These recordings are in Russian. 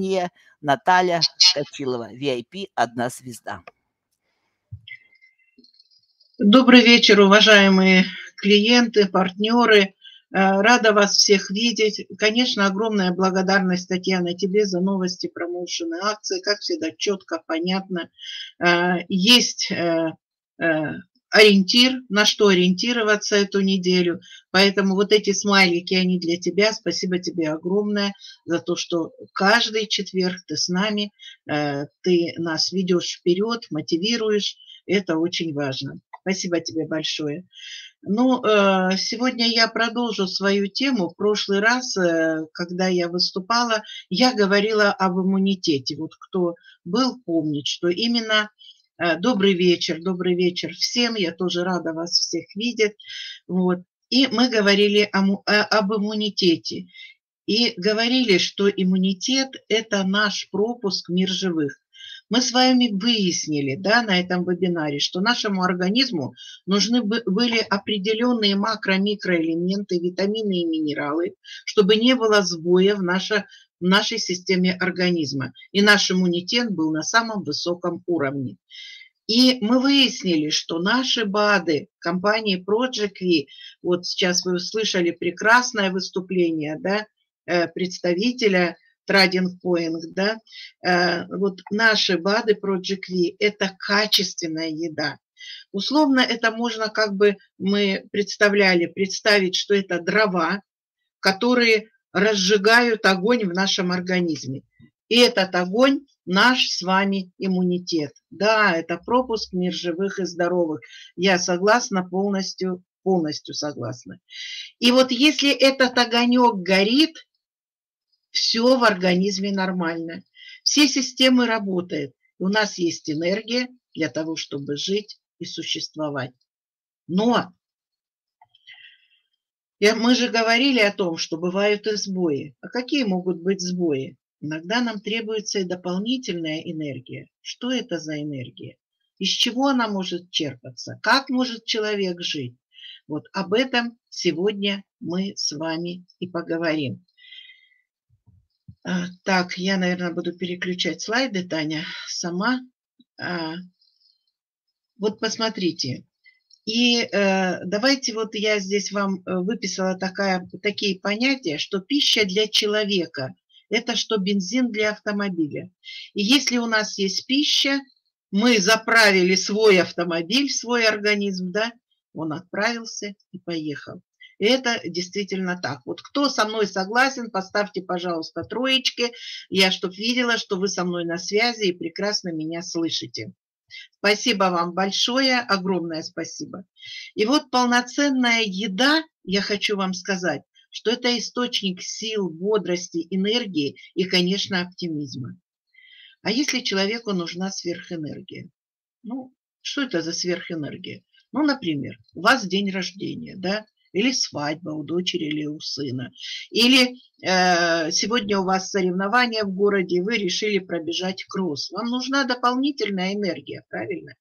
общения. Наталья Точилова, VIP, одна звезда. Добрый вечер, уважаемые клиенты, партнеры. Э, рада вас всех видеть. Конечно, огромная благодарность, Татьяна, тебе за новости, промоушены, акции. Как всегда, четко, понятно. Э, есть э, ориентир, на что ориентироваться эту неделю. Поэтому вот эти смайлики, они для тебя. Спасибо тебе огромное за то, что каждый четверг ты с нами, э, ты нас ведешь вперед, мотивируешь. Это очень важно. Спасибо тебе большое. Ну, э, сегодня я продолжу свою тему. В прошлый раз, э, когда я выступала, я говорила об иммунитете. Вот кто был, помнит, что именно добрый вечер, добрый вечер всем. Я тоже рада вас всех видеть. Вот. И мы говорили о, э, об иммунитете. И говорили, что иммунитет – это наш пропуск в мир живых. Мы с вами выяснили да, на этом вебинаре, что нашему организму нужны были определенные макро-микроэлементы, витамины и минералы, чтобы не было сбоя в, наше, в нашей системе организма. И наш иммунитет был на самом высоком уровне. И мы выяснили, что наши БАДы компании Project V, вот сейчас вы услышали прекрасное выступление да, э, представителя Trading Point, да, э, вот наши БАДы Project V – это качественная еда. Условно это можно, как бы мы представляли, представить, что это дрова, которые разжигают огонь в нашем организме. И этот огонь наш с вами иммунитет. Да, это пропуск мир живых и здоровых. Я согласна полностью, полностью согласна. И вот если этот огонек горит, все в организме нормально. Все системы работают. У нас есть энергия для того, чтобы жить и существовать. Но мы же говорили о том, что бывают и сбои. А какие могут быть сбои? Иногда нам требуется и дополнительная энергия. Что это за энергия? Из чего она может черпаться? Как может человек жить? Вот об этом сегодня мы с вами и поговорим. А, так, я, наверное, буду переключать слайды, Таня, сама. А, вот посмотрите. И э, давайте вот я здесь вам э, выписала такая, такие понятия, что пища для человека это что бензин для автомобиля. И если у нас есть пища, мы заправили свой автомобиль, свой организм, да, он отправился и поехал. Это действительно так. Вот кто со мной согласен, поставьте, пожалуйста, троечки. Я чтоб видела, что вы со мной на связи и прекрасно меня слышите. Спасибо вам большое, огромное спасибо. И вот полноценная еда, я хочу вам сказать, что это источник сил, бодрости, энергии и, конечно, оптимизма. А если человеку нужна сверхэнергия? Ну, что это за сверхэнергия? Ну, например, у вас день рождения, да, или свадьба у дочери или у сына, или э, сегодня у вас соревнования в городе, и вы решили пробежать кросс. Вам нужна дополнительная энергия, правильно?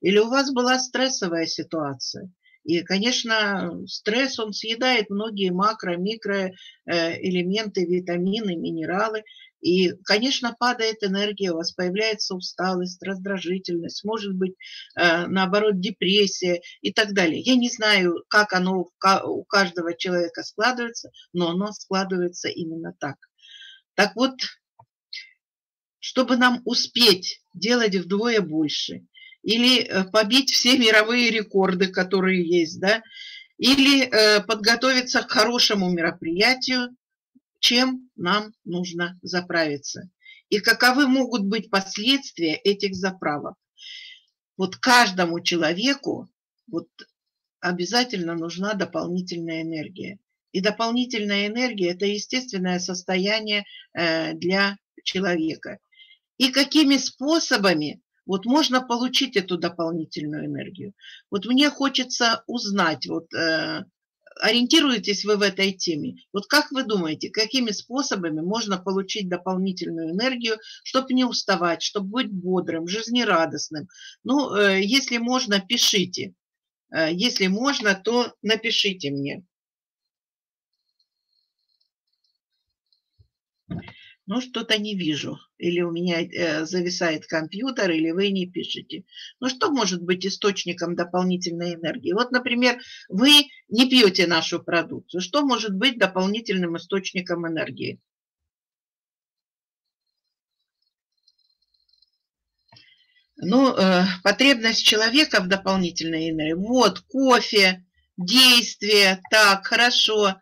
Или у вас была стрессовая ситуация, и, конечно, стресс, он съедает многие макро-, микроэлементы, э, витамины, минералы. И, конечно, падает энергия, у вас появляется усталость, раздражительность, может быть, э, наоборот, депрессия и так далее. Я не знаю, как оно у каждого человека складывается, но оно складывается именно так. Так вот, чтобы нам успеть делать вдвое больше, или э, побить все мировые рекорды, которые есть, да, или э, подготовиться к хорошему мероприятию, чем нам нужно заправиться. И каковы могут быть последствия этих заправок. Вот каждому человеку вот обязательно нужна дополнительная энергия. И дополнительная энергия – это естественное состояние э, для человека. И какими способами вот можно получить эту дополнительную энергию. Вот мне хочется узнать, вот э, ориентируетесь вы в этой теме. Вот как вы думаете, какими способами можно получить дополнительную энергию, чтобы не уставать, чтобы быть бодрым, жизнерадостным? Ну, э, если можно, пишите. Э, если можно, то напишите мне. Ну, что-то не вижу. Или у меня э, зависает компьютер, или вы не пишете. Ну, что может быть источником дополнительной энергии? Вот, например, вы не пьете нашу продукцию. Что может быть дополнительным источником энергии? Ну, э, потребность человека в дополнительной энергии. Вот, кофе, действие, так, хорошо.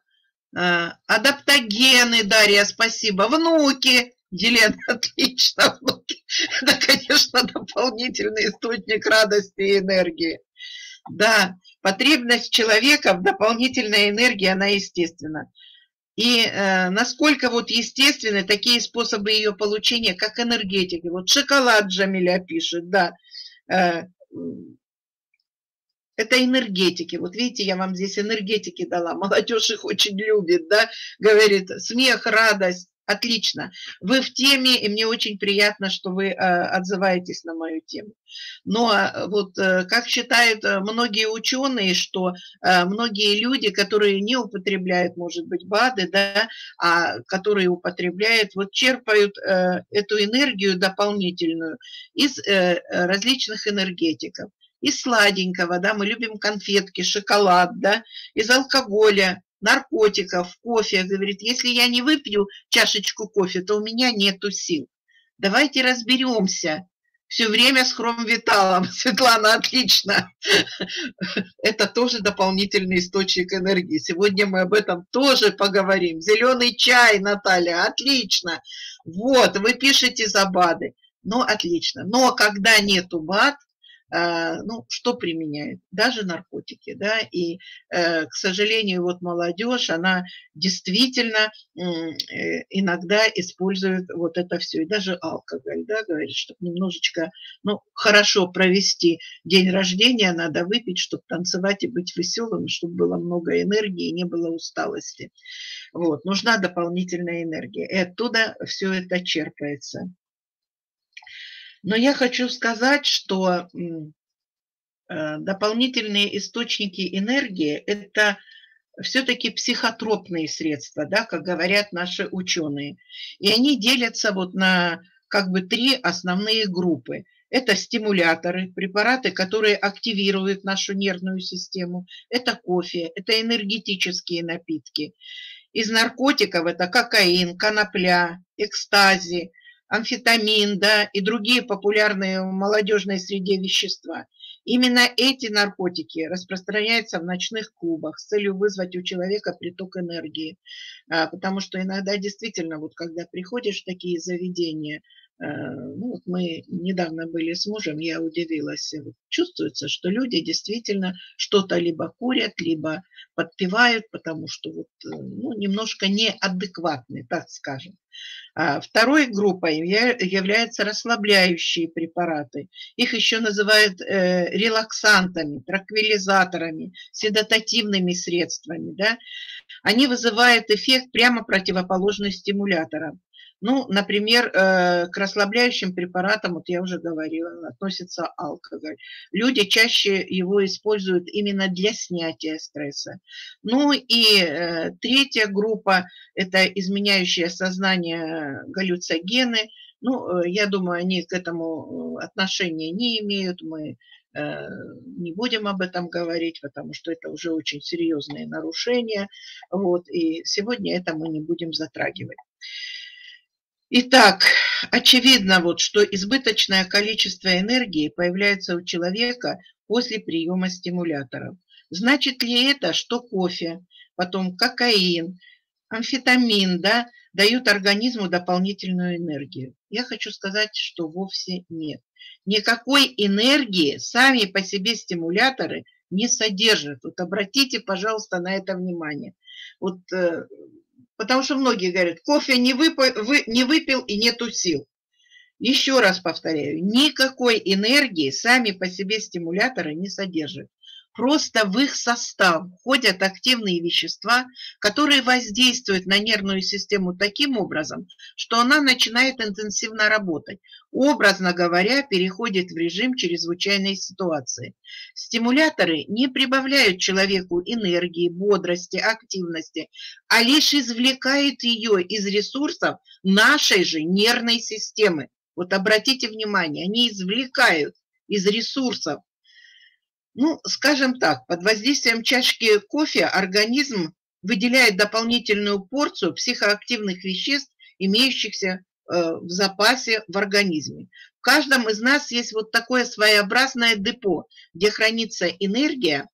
А, адаптогены, Дарья, спасибо. Внуки, Елена, отлично, внуки. Это, конечно, дополнительный источник радости и энергии. Да, потребность человека в дополнительной энергии, она естественна. И э, насколько вот естественны такие способы ее получения, как энергетики. Вот шоколад Джамиля пишет, да. Э, это энергетики. Вот видите, я вам здесь энергетики дала. Молодежь их очень любит, да, говорит, смех, радость. Отлично. Вы в теме, и мне очень приятно, что вы э, отзываетесь на мою тему. Но э, вот э, как считают э, многие ученые, что э, многие люди, которые не употребляют, может быть, БАДы, да, а которые употребляют, вот черпают э, эту энергию дополнительную из э, различных энергетиков из сладенького, да, мы любим конфетки, шоколад, да, из алкоголя, наркотиков, кофе. Говорит, если я не выпью чашечку кофе, то у меня нету сил. Давайте разберемся. Все время с хромвиталом. Светлана, отлично. Это тоже дополнительный источник энергии. Сегодня мы об этом тоже поговорим. Зеленый чай, Наталья, отлично. Вот, вы пишете за БАДы. Ну, отлично. Но когда нету БАД, ну, что применяет? Даже наркотики, да, и, э, к сожалению, вот молодежь, она действительно э, иногда использует вот это все, и даже алкоголь, да, говорит, чтобы немножечко, ну, хорошо провести день рождения, надо выпить, чтобы танцевать и быть веселым, чтобы было много энергии и не было усталости. Вот, нужна дополнительная энергия, и оттуда все это черпается. Но я хочу сказать, что э, дополнительные источники энергии – это все-таки психотропные средства, да, как говорят наши ученые. И они делятся вот на как бы три основные группы. Это стимуляторы, препараты, которые активируют нашу нервную систему. Это кофе, это энергетические напитки. Из наркотиков это кокаин, конопля, экстази, амфетамин, да, и другие популярные в молодежной среде вещества. Именно эти наркотики распространяются в ночных клубах с целью вызвать у человека приток энергии. А, потому что иногда действительно, вот когда приходишь в такие заведения, ну, вот мы недавно были с мужем, я удивилась. Чувствуется, что люди действительно что-то либо курят, либо подпевают, потому что вот, э, ну, немножко неадекватны, так скажем. А второй группой являются расслабляющие препараты. Их еще называют э, релаксантами, транквилизаторами, седатативными средствами. Да? Они вызывают эффект прямо противоположный стимуляторам. Ну, например, э, к расслабляющим препаратам, вот я уже говорила, относится алкоголь. Люди чаще его используют именно для снятия стресса. Ну и э, третья группа – это изменяющие сознание галлюцогены. Ну, э, я думаю, они к этому отношения не имеют. Мы не будем об этом говорить, потому что это уже очень серьезные нарушения. Вот, и сегодня это мы не будем затрагивать. Итак, очевидно, вот, что избыточное количество энергии появляется у человека после приема стимуляторов. Значит ли это, что кофе, потом кокаин, амфетамин да, дают организму дополнительную энергию? Я хочу сказать, что вовсе нет. Никакой энергии сами по себе стимуляторы не содержат. Вот обратите, пожалуйста, на это внимание. Вот э, Потому что многие говорят, кофе не, выпил, вы, не выпил и нету сил. Еще раз повторяю, никакой энергии сами по себе стимуляторы не содержат. Просто в их состав входят активные вещества, которые воздействуют на нервную систему таким образом, что она начинает интенсивно работать. Образно говоря, переходит в режим чрезвычайной ситуации. Стимуляторы не прибавляют человеку энергии, бодрости, активности, а лишь извлекают ее из ресурсов нашей же нервной системы. Вот обратите внимание, они извлекают из ресурсов. Ну, скажем так, под воздействием чашки кофе организм выделяет дополнительную порцию психоактивных веществ, имеющихся э, в запасе в организме. В каждом из нас есть вот такое своеобразное депо, где хранится энергия,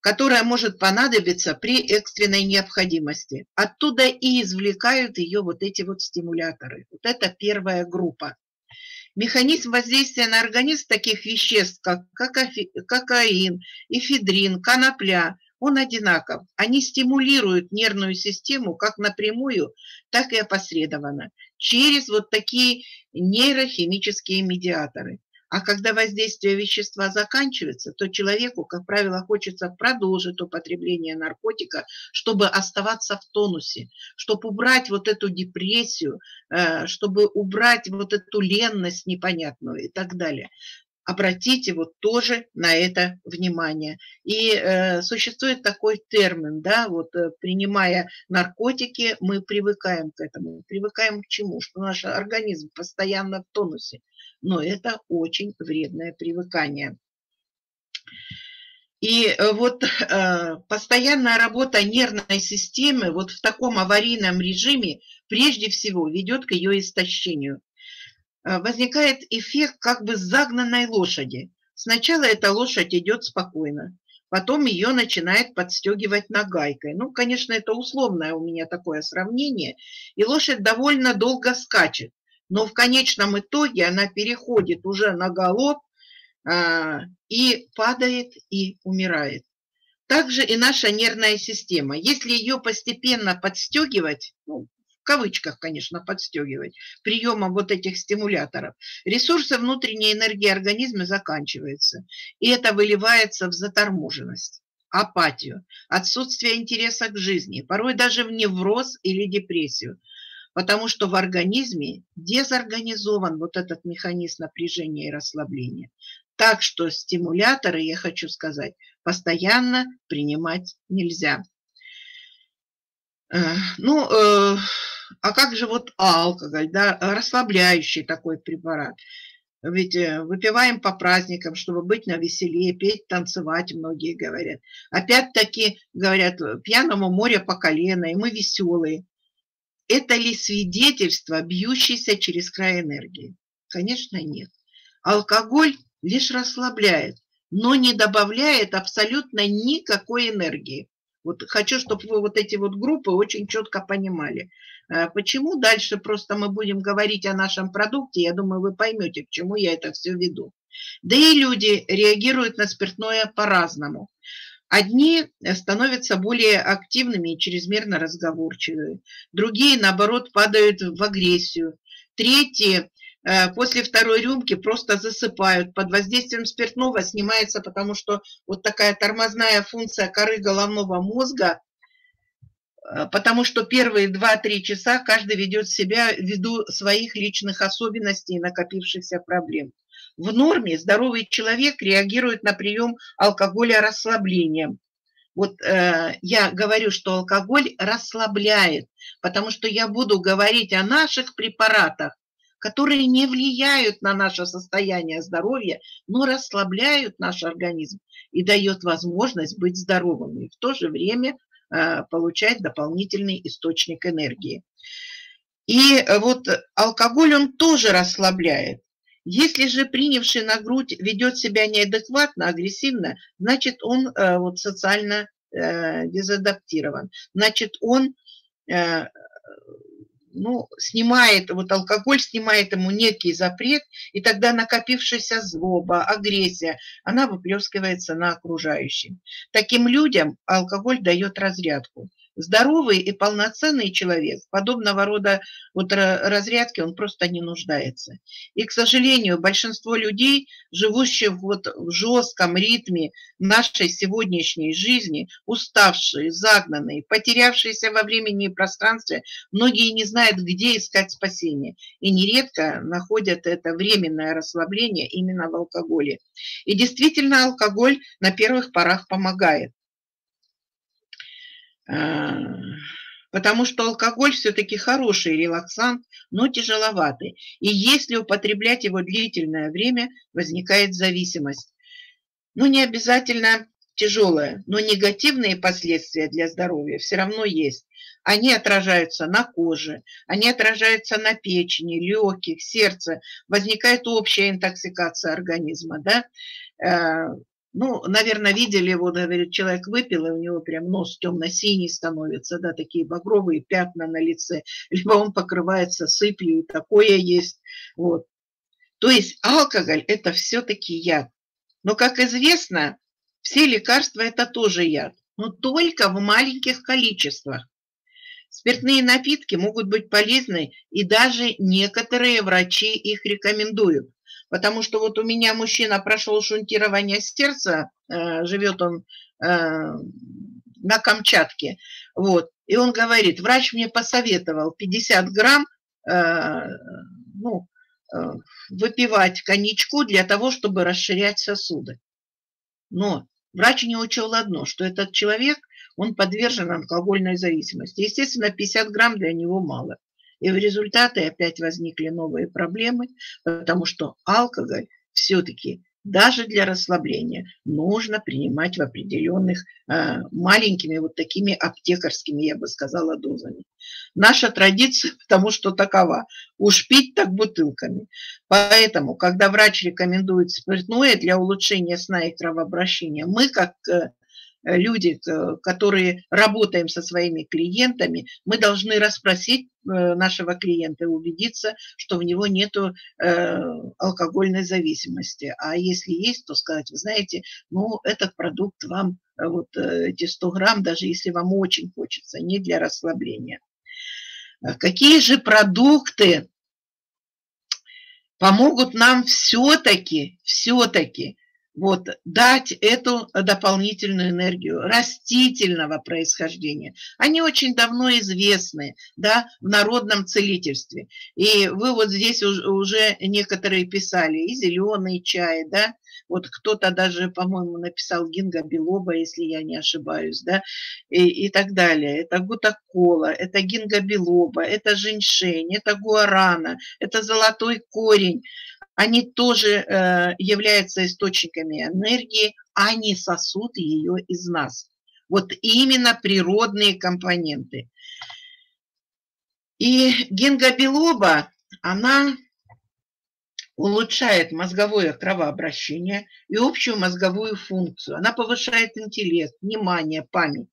которая может понадобиться при экстренной необходимости. Оттуда и извлекают ее вот эти вот стимуляторы. Вот это первая группа. Механизм воздействия на организм таких веществ, как кокаин, эфедрин, конопля, он одинаков. Они стимулируют нервную систему как напрямую, так и опосредованно через вот такие нейрохимические медиаторы. А когда воздействие вещества заканчивается, то человеку, как правило, хочется продолжить употребление наркотика, чтобы оставаться в тонусе, чтобы убрать вот эту депрессию, э, чтобы убрать вот эту ленность непонятную и так далее обратите вот тоже на это внимание. И э, существует такой термин, да, вот э, принимая наркотики, мы привыкаем к этому. Привыкаем к чему? Что наш организм постоянно в тонусе. Но это очень вредное привыкание. И э, вот э, постоянная работа нервной системы вот в таком аварийном режиме прежде всего ведет к ее истощению. Э, возникает эффект как бы загнанной лошади. Сначала эта лошадь идет спокойно, потом ее начинает подстегивать нагайкой. Ну, конечно, это условное у меня такое сравнение. И лошадь довольно долго скачет, но в конечном итоге она переходит уже на галоп а, и падает и умирает. Также и наша нервная система. Если ее постепенно подстегивать, ну, в кавычках, конечно, подстегивать, приемом вот этих стимуляторов, ресурсы внутренней энергии организма заканчиваются. И это выливается в заторможенность апатию, отсутствие интереса к жизни, порой даже в невроз или депрессию, потому что в организме дезорганизован вот этот механизм напряжения и расслабления. Так что стимуляторы, я хочу сказать, постоянно принимать нельзя. Э, ну, э, а как же вот алкоголь, да, расслабляющий такой препарат? Ведь э, выпиваем по праздникам, чтобы быть на веселее, петь, танцевать, многие говорят. Опять-таки, говорят, пьяному море по колено, и мы веселые. Это ли свидетельство бьющейся через край энергии? Конечно, нет. Алкоголь лишь расслабляет, но не добавляет абсолютно никакой энергии. Вот хочу, чтобы вы вот эти вот группы очень четко понимали. Э, почему дальше просто мы будем говорить о нашем продукте, я думаю, вы поймете, к чему я это все веду. Да и люди реагируют на спиртное по-разному. Одни становятся более активными и чрезмерно разговорчивые, другие, наоборот, падают в агрессию, третьи Э, после второй рюмки просто засыпают. Под воздействием спиртного снимается, потому что вот такая тормозная функция коры головного мозга, э, потому что первые 2-3 часа каждый ведет себя ввиду своих личных особенностей и накопившихся проблем. В норме здоровый человек реагирует на прием алкоголя расслаблением. Вот э, я говорю, что алкоголь расслабляет, потому что я буду говорить о наших препаратах, которые не влияют на наше состояние здоровья, но расслабляют наш организм и дает возможность быть здоровым и в то же время э, получать дополнительный источник энергии. И э, вот алкоголь, он тоже расслабляет. Если же принявший на грудь ведет себя неадекватно, агрессивно, значит, он э, вот социально дезадаптирован. Значит, он ну, снимает, вот алкоголь снимает ему некий запрет, и тогда накопившаяся злоба, агрессия, она выплескивается на окружающих. Таким людям алкоголь дает разрядку. Здоровый и полноценный человек подобного рода вот разрядки он просто не нуждается. И, к сожалению, большинство людей, живущих вот в жестком ритме нашей сегодняшней жизни, уставшие, загнанные, потерявшиеся во времени и пространстве, многие не знают, где искать спасение. И нередко находят это временное расслабление именно в алкоголе. И действительно, алкоголь на первых порах помогает. А, потому что алкоголь все-таки хороший релаксант, но тяжеловатый. И если употреблять его длительное время, возникает зависимость. Ну, не обязательно тяжелая, но негативные последствия для здоровья все равно есть. Они отражаются на коже, они отражаются на печени, легких, сердце. Возникает общая интоксикация организма. Да? Ну, наверное, видели его, говорит, человек выпил, и у него прям нос темно-синий становится, да, такие багровые пятна на лице, либо он покрывается сыпью, такое есть. Вот. То есть алкоголь – это все-таки яд. Но, как известно, все лекарства – это тоже яд, но только в маленьких количествах. Спиртные напитки могут быть полезны, и даже некоторые врачи их рекомендуют. Потому что вот у меня мужчина прошел шунтирование сердца, э, живет он э, на Камчатке, вот, и он говорит, врач мне посоветовал 50 грамм, э, ну, выпивать коньячку для того, чтобы расширять сосуды. Но врач не учел одно, что этот человек, он подвержен алкогольной зависимости. Естественно, 50 грамм для него мало. И в результате опять возникли новые проблемы, потому что алкоголь все-таки даже для расслабления нужно принимать в определенных э, маленькими вот такими аптекарскими, я бы сказала, дозами. Наша традиция, потому что такова, уж пить так бутылками. Поэтому, когда врач рекомендует спиртное для улучшения сна и кровообращения, мы, как э, люди, которые работаем со своими клиентами, мы должны расспросить э, нашего клиента и убедиться, что у него нет э, алкогольной зависимости. А если есть, то сказать, вы знаете, ну, этот продукт вам, вот эти 100 грамм, даже если вам очень хочется, не для расслабления. Какие же продукты помогут нам все-таки, все-таки вот, дать эту дополнительную энергию растительного происхождения. Они очень давно известны да, в народном целительстве. И вы вот здесь уже некоторые писали, и зеленый чай, да, вот кто-то даже, по-моему, написал гинга билоба, если я не ошибаюсь, да, и, и так далее. Это гутакола, это гинга билоба, это женьшень, это гуарана, это золотой корень они тоже э, являются источниками энергии, они сосут ее из нас. Вот именно природные компоненты. И гингобилоба, она улучшает мозговое кровообращение и общую мозговую функцию. Она повышает интеллект, внимание, память.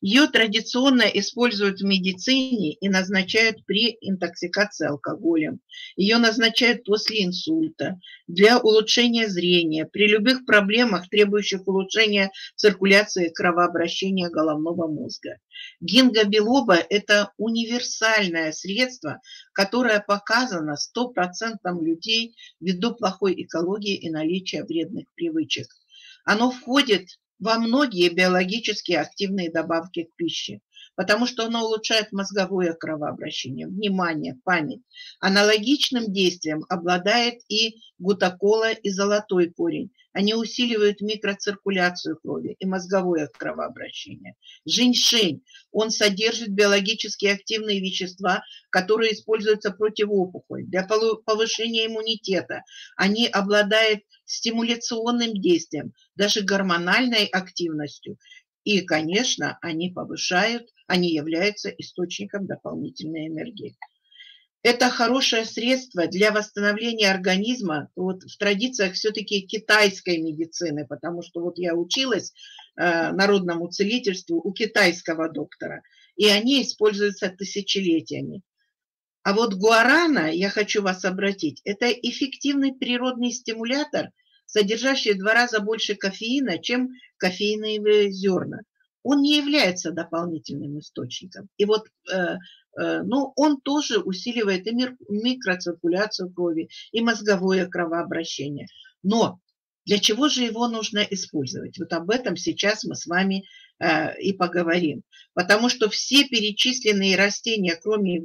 Ее традиционно используют в медицине и назначают при интоксикации алкоголем. Ее назначают после инсульта, для улучшения зрения, при любых проблемах, требующих улучшения циркуляции кровообращения головного мозга. Гингобилоба – это универсальное средство, которое показано 100% людей ввиду плохой экологии и наличия вредных привычек. Оно входит во многие биологически активные добавки к пище, потому что оно улучшает мозговое кровообращение, внимание, память. Аналогичным действием обладает и гутакола и золотой корень. Они усиливают микроциркуляцию крови и мозговое кровообращение. Женьшень, он содержит биологически активные вещества, которые используются против опухоли, для повышения иммунитета. Они обладают стимуляционным действием, даже гормональной активностью. И, конечно, они повышают, они являются источником дополнительной энергии. Это хорошее средство для восстановления организма вот в традициях все-таки китайской медицины, потому что вот я училась э, народному целительству у китайского доктора, и они используются тысячелетиями. А вот гуарана, я хочу вас обратить, это эффективный природный стимулятор, содержащий в два раза больше кофеина, чем кофейные зерна. он не является дополнительным источником. И вот э, э, ну, он тоже усиливает и микроциркуляцию крови, и мозговое кровообращение. Но для чего же его нужно использовать? Вот об этом сейчас мы с вами э, и поговорим. Потому что все перечисленные растения, кроме э,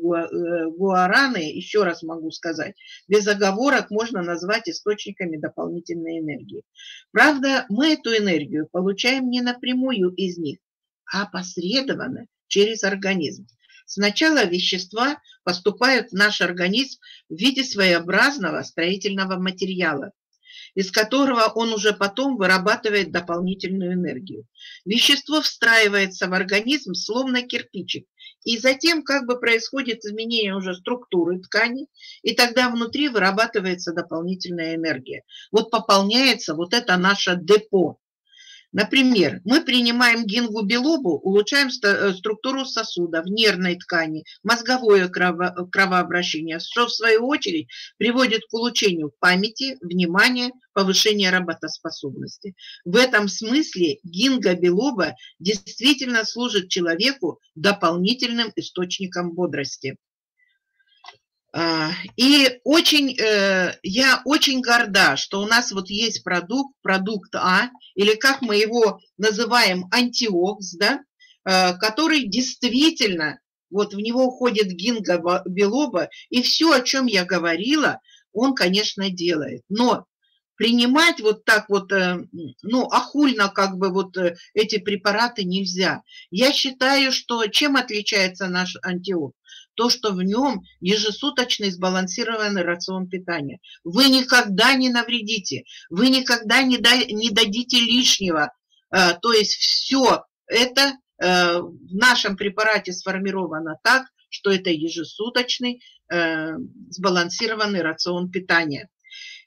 гуараны, еще раз могу сказать, без оговорок можно назвать источниками дополнительной энергии. Правда, мы эту энергию получаем не напрямую из них, а посредованно через организм. Сначала вещества поступают в наш организм в виде своеобразного строительного материала, из которого он уже потом вырабатывает дополнительную энергию. Вещество встраивается в организм словно кирпичик, и затем как бы происходит изменение уже структуры ткани, и тогда внутри вырабатывается дополнительная энергия. Вот пополняется вот это наше депо Например, мы принимаем гингу-белобу, улучшаем э, структуру сосуда в нервной ткани, мозговое крово кровообращение, что в свою очередь приводит к улучшению памяти, внимания, повышению работоспособности. В этом смысле гинга-белоба действительно служит человеку дополнительным источником бодрости. А, и очень, э, я очень горда, что у нас вот есть продукт, продукт А, или как мы его называем, антиокс, да, э, который действительно, вот в него уходит гинга белоба, и все, о чем я говорила, он, конечно, делает. Но принимать вот так вот, э, ну, охульно как бы вот эти препараты нельзя. Я считаю, что чем отличается наш антиокс? То, что в нем ежесуточный сбалансированный рацион питания. Вы никогда не навредите, вы никогда не, да, не дадите лишнего. А, то есть все это а, в нашем препарате сформировано так, что это ежесуточный а, сбалансированный рацион питания.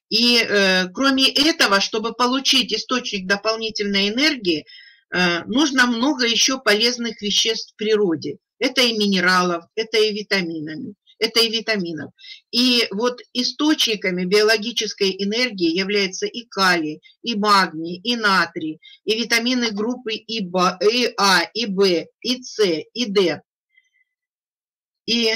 И э, кроме этого, чтобы получить источник дополнительной энергии, э, нужно много еще полезных веществ в природе. Это и минералов, это и витаминами, это и витаминов. И вот источниками биологической энергии являются и калий, и магний, и натрий, и витамины группы и, Б, и А, и В, и С, и Д. И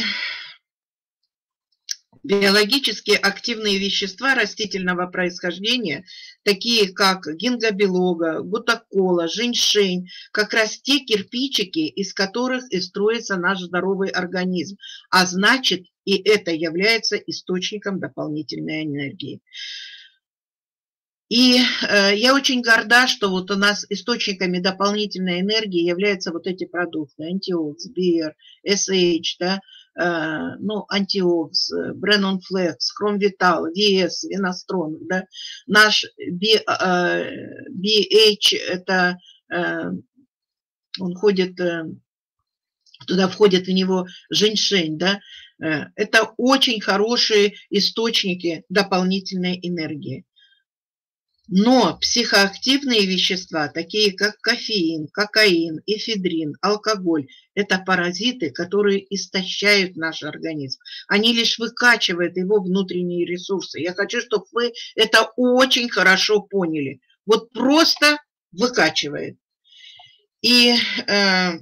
биологически активные вещества растительного происхождения, такие как гингобелога, гутакола, женьшень, как раз те кирпичики, из которых и строится наш здоровый организм. А значит, и это является источником дополнительной энергии. И э, я очень горда, что вот у нас источниками дополнительной энергии являются вот эти продукты. Антиокс, Биер, SH, да, ну, антиокс, Бреннон Флекс, Хромвитал, ВС, Винострон, да, наш BH, э, это э, он ходит, туда входит в него женьшень, да, это очень хорошие источники дополнительной энергии. Но психоактивные вещества, такие как кофеин, кокаин, эфедрин, алкоголь, это паразиты, которые истощают наш организм. Они лишь выкачивают его внутренние ресурсы. Я хочу, чтобы вы это очень хорошо поняли. Вот просто выкачивает. И э,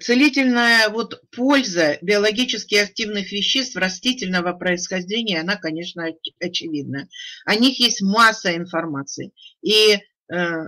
Целительная вот польза биологически активных веществ растительного происхождения, она, конечно, очевидна. О них есть масса информации. И э,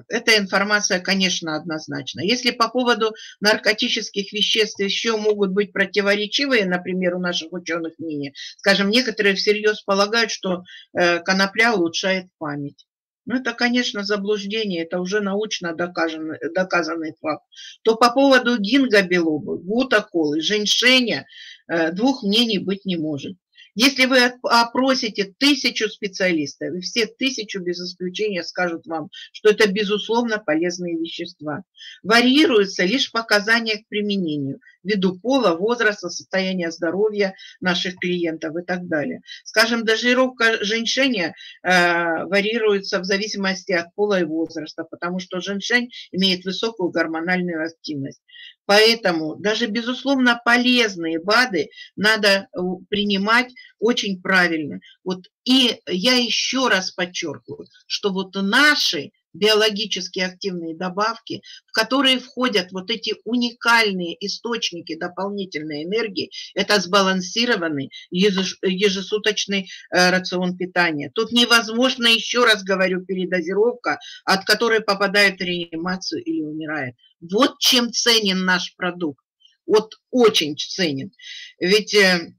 эта информация, конечно, однозначна. Если по поводу наркотических веществ еще могут быть противоречивые, например, у наших ученых мнения, скажем, некоторые всерьез полагают, что э, конопля улучшает память. Ну, это, конечно, заблуждение, это уже научно доказанный, доказанный факт. То по поводу гингобелобы, гутаколы, женьшеня э, двух мнений быть не может. Если вы опросите тысячу специалистов, и все тысячу без исключения скажут вам, что это безусловно полезные вещества. Варьируются лишь показания к применению ввиду пола, возраста, состояния здоровья наших клиентов и так далее. Скажем, дозировка женьшеня э, варьируется в зависимости от пола и возраста, потому что женьшень имеет высокую гормональную активность. Поэтому даже, безусловно, полезные БАДы надо э, принимать очень правильно. Вот, и я еще раз подчеркиваю, что вот наши биологически активные добавки, в которые входят вот эти уникальные источники дополнительной энергии. Это сбалансированный ежесуточный э, рацион питания. Тут невозможно, еще раз говорю, передозировка, от которой попадает в реанимацию или умирает. Вот чем ценен наш продукт. Вот очень ценен. Ведь э,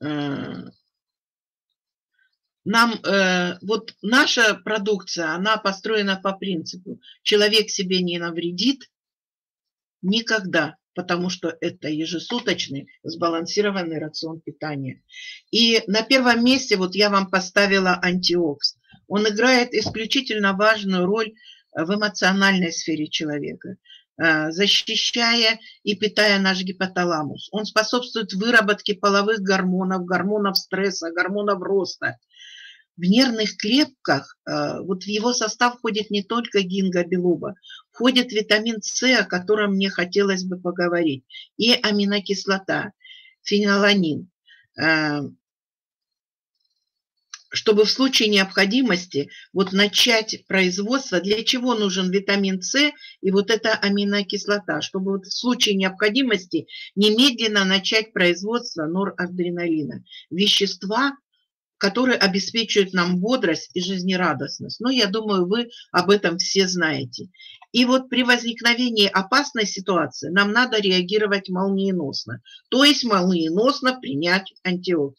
э, нам э, вот наша продукция, она построена по принципу человек себе не навредит никогда, потому что это ежесуточный сбалансированный рацион питания. И на первом месте вот я вам поставила антиокс. Он играет исключительно важную роль в эмоциональной сфере человека э, защищая и питая наш гипоталамус. Он способствует выработке половых гормонов, гормонов стресса, гормонов роста – в нервных клетках, э, вот в его состав входит не только гингобилоба, входит витамин С, о котором мне хотелось бы поговорить, и аминокислота, феноланин, э, чтобы в случае необходимости вот начать производство, для чего нужен витамин С и вот эта аминокислота, чтобы вот в случае необходимости немедленно начать производство норадреналина, вещества, которые обеспечивают нам бодрость и жизнерадостность. Но я думаю, вы об этом все знаете. И вот при возникновении опасной ситуации нам надо реагировать молниеносно, то есть молниеносно принять антиоксидант.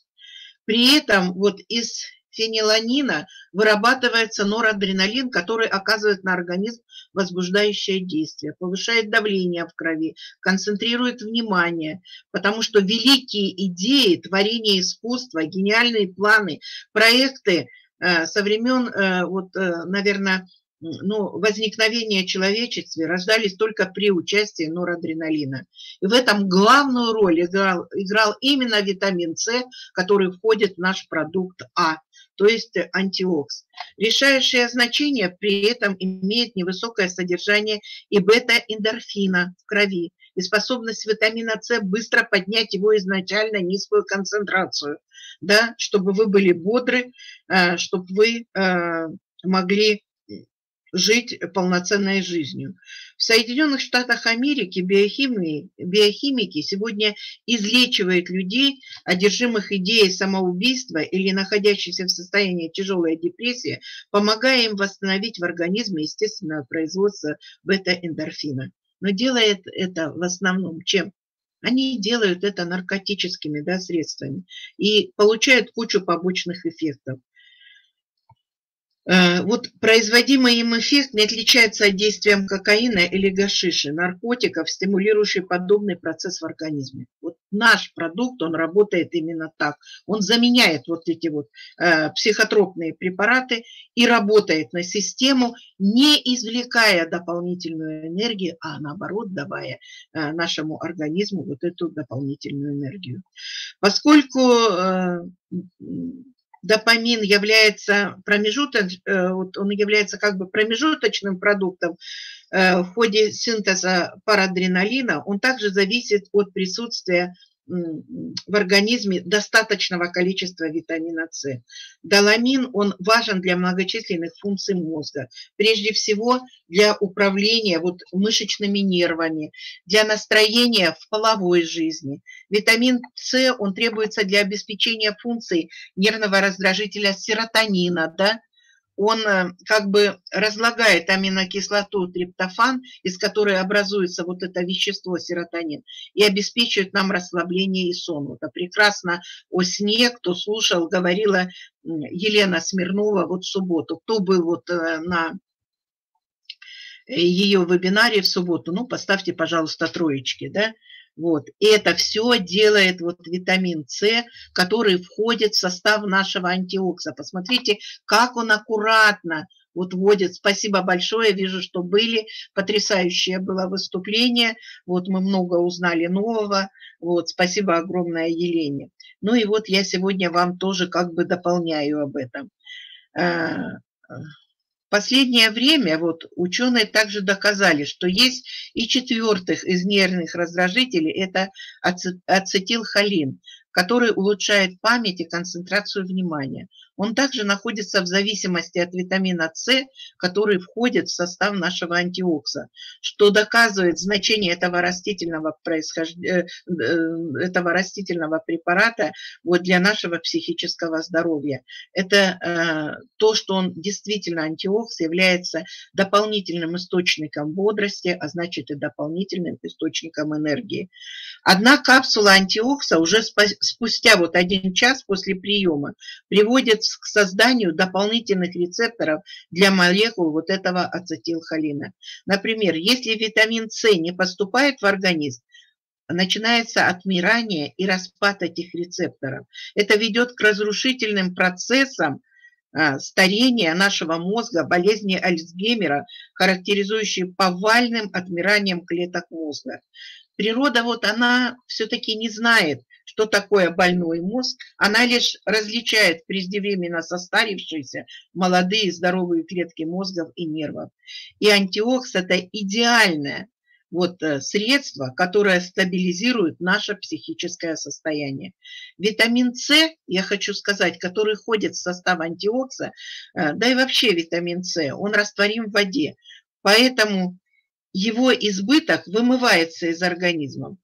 При этом вот из фениланина вырабатывается норадреналин, который оказывает на организм возбуждающее действие, повышает давление в крови, концентрирует внимание, потому что великие идеи, творения искусства, гениальные планы, проекты э, со времен, э, вот, э, наверное, ну, возникновения человечества рождались только при участии норадреналина. И в этом главную роль играл, играл именно витамин С, который входит в наш продукт А то есть антиокс. Решающее значение при этом имеет невысокое содержание и бета-эндорфина в крови и способность витамина С быстро поднять его изначально низкую концентрацию, да, чтобы вы были бодры, э, чтобы вы э, могли жить полноценной жизнью. В Соединенных Штатах Америки биохимии, биохимики сегодня излечивают людей, одержимых идеей самоубийства или находящихся в состоянии тяжелой депрессии, помогая им восстановить в организме естественное производство бета-эндорфина. Но делает это в основном чем? Они делают это наркотическими да, средствами и получают кучу побочных эффектов. Э, вот производимый им эффект не отличается от действием кокаина или гашиши, наркотиков, стимулирующих подобный процесс в организме. Вот наш продукт, он работает именно так. Он заменяет вот эти вот э, психотропные препараты и работает на систему, не извлекая дополнительную энергию, а наоборот давая э, нашему организму вот эту дополнительную энергию. Поскольку э, допамин является промежуточным, э, он является как бы промежуточным продуктом э, в ходе синтеза парадреналина, он также зависит от присутствия в организме достаточного количества витамина С. Доламин, он важен для многочисленных функций мозга. Прежде всего для управления вот мышечными нервами, для настроения в половой жизни. Витамин С, он требуется для обеспечения функций нервного раздражителя серотонина, да, он э, как бы разлагает аминокислоту триптофан, из которой образуется вот это вещество серотонин, и обеспечивает нам расслабление и сон. Это прекрасно о сне, кто слушал, говорила Елена Смирнова вот в субботу. Кто был вот э, на э, ее вебинаре в субботу, ну, поставьте, пожалуйста, троечки, да, вот. Это все делает вот витамин С, который входит в состав нашего антиокса. Посмотрите, как он аккуратно вот вводит. Спасибо большое, вижу, что были. Потрясающее было выступление. Вот мы много узнали нового. Вот, спасибо огромное Елене. Ну и вот я сегодня вам тоже как бы дополняю об этом. Последнее время вот ученые также доказали, что есть и четвертых из нервных раздражителей, это ацетилхолин, который улучшает память и концентрацию внимания. Он также находится в зависимости от витамина С, который входит в состав нашего антиокса, что доказывает значение этого растительного, происхождения, э, э, этого растительного препарата вот для нашего психического здоровья. Это э, то, что он действительно антиокс, является дополнительным источником бодрости, а значит и дополнительным источником энергии. Одна капсула антиокса уже спустя вот один час после приема приводит к созданию дополнительных рецепторов для молекул вот этого ацетилхолина. Например, если витамин С не поступает в организм, начинается отмирание и распад этих рецепторов. Это ведет к разрушительным процессам а, старения нашего мозга, болезни Альцгеймера, характеризующие повальным отмиранием клеток мозга. Природа вот она все-таки не знает, что такое больной мозг, она лишь различает преждевременно состарившиеся молодые здоровые клетки мозгов и нервов. И антиокс – это идеальное вот э, средство, которое стабилизирует наше психическое состояние. Витамин С, я хочу сказать, который входит в состав антиокса, э, да и вообще витамин С, он растворим в воде. Поэтому его избыток вымывается из организма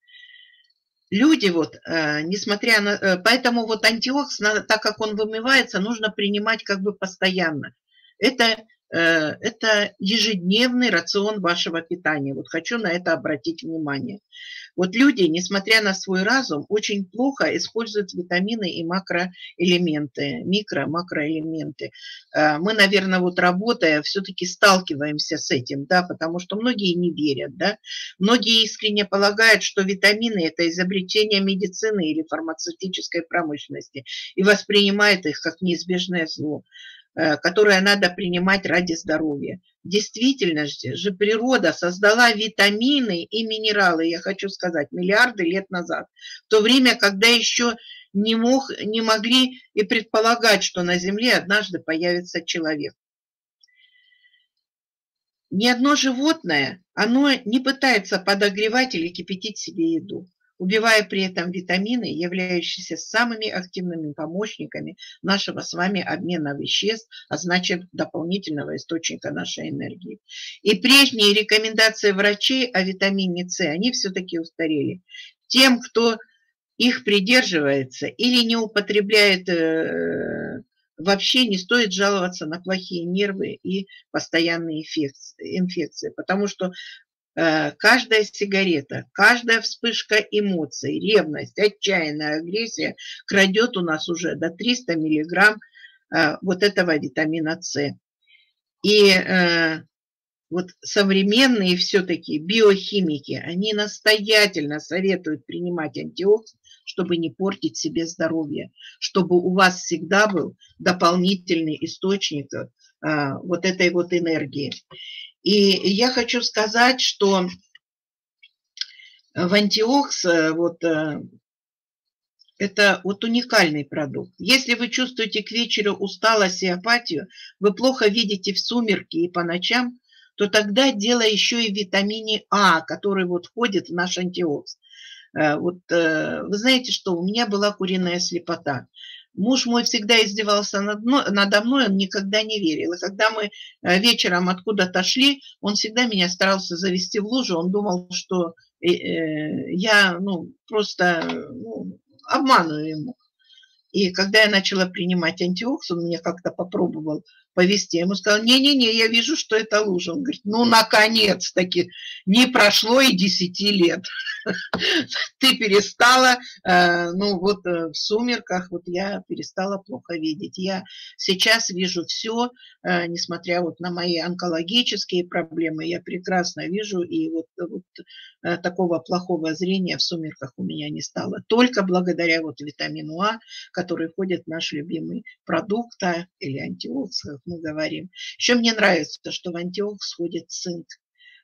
люди вот, э, несмотря на... Э, поэтому вот антиокс, так как он вымывается, нужно принимать как бы постоянно. Это это ежедневный рацион вашего питания. Вот хочу на это обратить внимание. Вот люди, несмотря на свой разум, очень плохо используют витамины и макроэлементы, микро, макроэлементы. Э, мы, наверное, вот работая, все-таки сталкиваемся с этим, да, потому что многие не верят, да. Многие искренне полагают, что витамины – это изобретение медицины или фармацевтической промышленности и воспринимают их как неизбежное зло. Э, которое надо принимать ради здоровья. В действительности же природа создала витамины и минералы, я хочу сказать, миллиарды лет назад, в то время, когда еще не, мог, не могли и предполагать, что на Земле однажды появится человек. Ни одно животное, оно не пытается подогревать или кипятить себе еду убивая при этом витамины, являющиеся самыми активными помощниками нашего с вами обмена веществ, а значит дополнительного источника нашей энергии. И прежние рекомендации врачей о витамине С, они все-таки устарели. Тем, кто их придерживается или не употребляет э, вообще не стоит жаловаться на плохие нервы и постоянные инфекции, потому что каждая сигарета, каждая вспышка эмоций, ревность, отчаянная агрессия крадет у нас уже до 300 миллиграмм э, вот этого витамина С. И э, вот современные все-таки биохимики, они настоятельно советуют принимать антиоксиданты, чтобы не портить себе здоровье, чтобы у вас всегда был дополнительный источник вот этой вот энергии. И я хочу сказать, что в антиокс э, вот, э, это вот уникальный продукт. Если вы чувствуете к вечеру усталость и апатию, вы плохо видите в сумерки и по ночам, то тогда дело еще и в витамине А, который вот входит в наш антиокс. Э, вот вы знаете, что у меня была куриная слепота. Муж мой всегда издевался над надо мной, он никогда не верил. И когда мы э, вечером откуда-то шли, он всегда меня старался завести в лужу. Он думал, что э, э, я ну, просто ну, обманываю ему. И когда я начала принимать антиокс, он мне как-то попробовал повезти. Я ему сказала, не-не-не, я вижу, что это лужа. Он говорит, ну, наконец-таки, не прошло и десяти лет. Ты перестала, э, ну, вот э, в сумерках, вот я перестала плохо видеть. Я сейчас вижу все, э, несмотря вот на мои онкологические проблемы, я прекрасно вижу, и вот, вот такого плохого зрения в сумерках у меня не стало. Только благодаря вот витамину А, который входит в наш любимый продукт а, или антиокс, мы говорим. Еще мне нравится, что в антиокс входит цинк.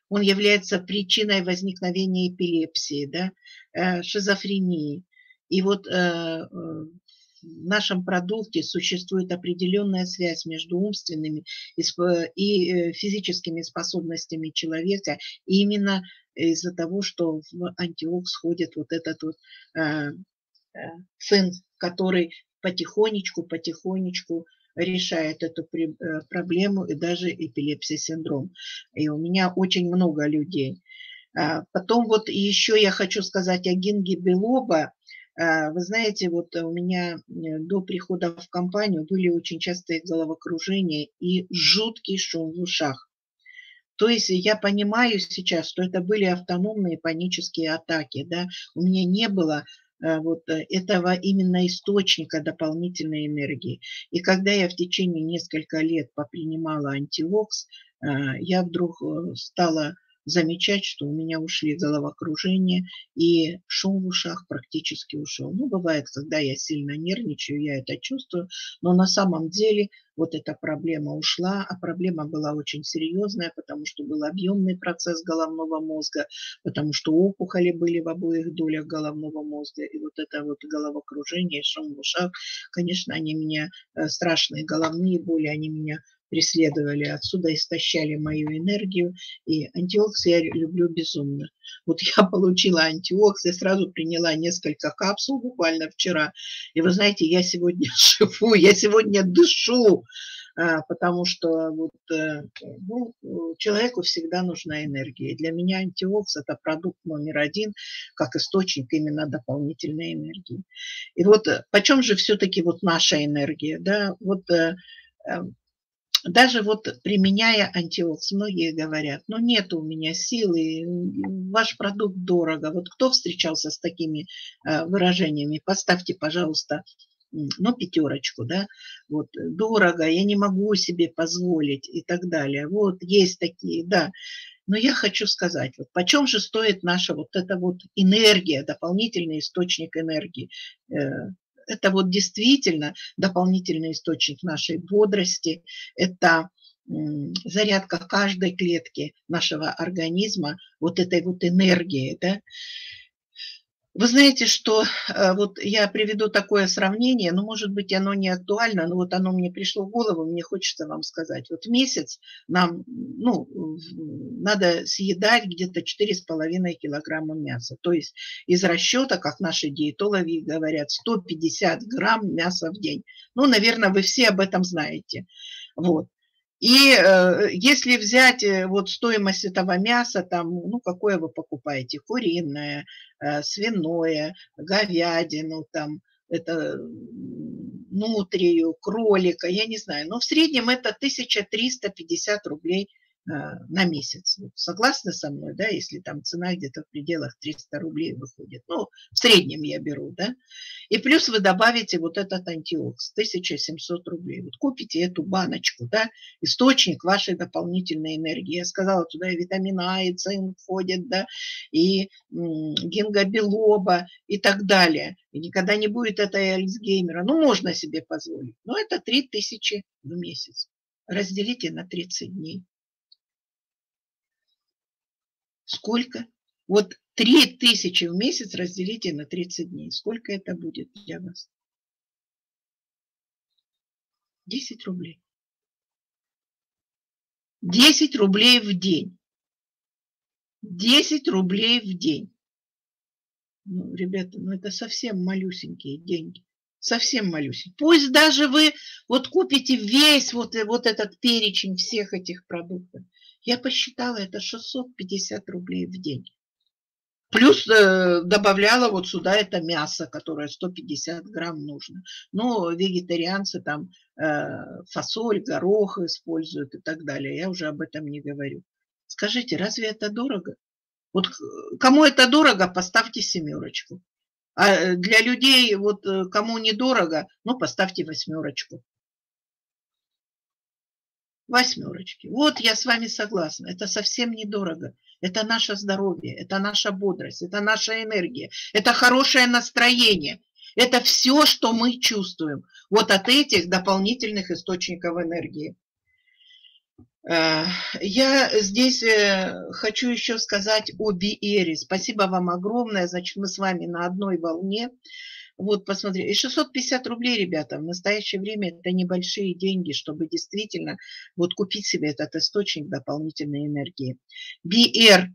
Он является причиной возникновения эпилепсии, да, э, шизофрении. И вот э, э, в нашем продукте существует определенная связь между умственными и физическими способностями человека. И именно из-за того, что в антиокс входит вот этот вот сын, который потихонечку, потихонечку решает эту проблему и даже эпилепсия синдром. И у меня очень много людей. А, потом вот еще я хочу сказать о Гинге Белоба. А, вы знаете, вот у меня до прихода в компанию были очень частые головокружения и жуткий шум в ушах. То есть я понимаю сейчас, что это были автономные панические атаки. Да? У меня не было вот этого именно источника дополнительной энергии. И когда я в течение нескольких лет попринимала антиокс, а, я вдруг э, стала замечать, что у меня ушли головокружение, и шум в ушах практически ушел. Ну, бывает, когда я сильно нервничаю, я это чувствую, но на самом деле вот эта проблема ушла, а проблема была очень серьезная, потому что был объемный процесс головного мозга, потому что опухоли были в обоих долях головного мозга, и вот это вот головокружение, шум в ушах, конечно, они меня, э, страшные головные боли, они меня преследовали, отсюда истощали мою энергию. И антиокс я люблю безумно. Вот я получила антиокс, я сразу приняла несколько капсул буквально вчера. И вы знаете, я сегодня живу, я сегодня дышу, а, потому что вот, э, ну, человеку всегда нужна энергия. Для меня антиокс – это продукт номер один, как источник именно дополнительной энергии. И вот э, почем же все-таки вот наша энергия? Да? Вот э, даже вот применяя антиокс, многие говорят, ну нет у меня силы, ваш продукт дорого. Вот кто встречался с такими э, выражениями, поставьте, пожалуйста, ну, пятерочку, да, вот, дорого, я не могу себе позволить и так далее. Вот, есть такие, да. Но я хочу сказать, вот почем же стоит наша вот эта вот энергия, дополнительный источник энергии, э, это вот действительно дополнительный источник нашей бодрости, это зарядка каждой клетки нашего организма вот этой вот энергии, да, вы знаете, что э, вот я приведу такое сравнение, но, может быть, оно не актуально, но вот оно мне пришло в голову, мне хочется вам сказать. Вот месяц нам, ну, надо съедать где-то 4,5 килограмма мяса. То есть из расчета, как наши диетологи говорят, 150 грамм мяса в день. Ну, наверное, вы все об этом знаете. Вот. И э, если взять э, вот стоимость этого мяса, там, ну, какое вы покупаете, куриное, э, свиное, говядину, там, это нутрию, кролика, я не знаю, но в среднем это 1350 рублей на месяц. Согласны со мной, да, если там цена где-то в пределах 300 рублей выходит. Ну, в среднем я беру, да. И плюс вы добавите вот этот антиокс, 1700 рублей. Вот купите эту баночку, да, источник вашей дополнительной энергии. Я сказала, туда и витамин А, и цинк входит, да, и гингобилоба и так далее. И никогда не будет этой Альцгеймера. Ну, можно себе позволить. Но это 3000 в месяц. Разделите на 30 дней. Сколько? Вот 3 тысячи в месяц разделите на 30 дней. Сколько это будет для вас? 10 рублей. 10 рублей в день. 10 рублей в день. Ну, ребята, ну это совсем малюсенькие деньги. Совсем малюсенькие. Пусть даже вы вот купите весь вот, вот этот перечень всех этих продуктов. Я посчитала, это 650 рублей в день. Плюс э, добавляла вот сюда это мясо, которое 150 грамм нужно. Но вегетарианцы там э, фасоль, горох используют и так далее. Я уже об этом не говорю. Скажите, разве это дорого? Вот кому это дорого, поставьте семерочку. А э, для людей, вот э, кому недорого, ну, поставьте восьмерочку восьмерочки. Вот я с вами согласна. Это совсем недорого. Это наше здоровье, это наша бодрость, это наша энергия, это хорошее настроение. Это все, что мы чувствуем. Вот от этих дополнительных источников энергии. Э, я здесь э, хочу еще сказать о Биэре. Спасибо вам огромное. Значит, мы с вами на одной волне. Вот, посмотри, и 650 рублей, ребята, в настоящее время это небольшие деньги, чтобы действительно вот купить себе этот источник дополнительной энергии. BR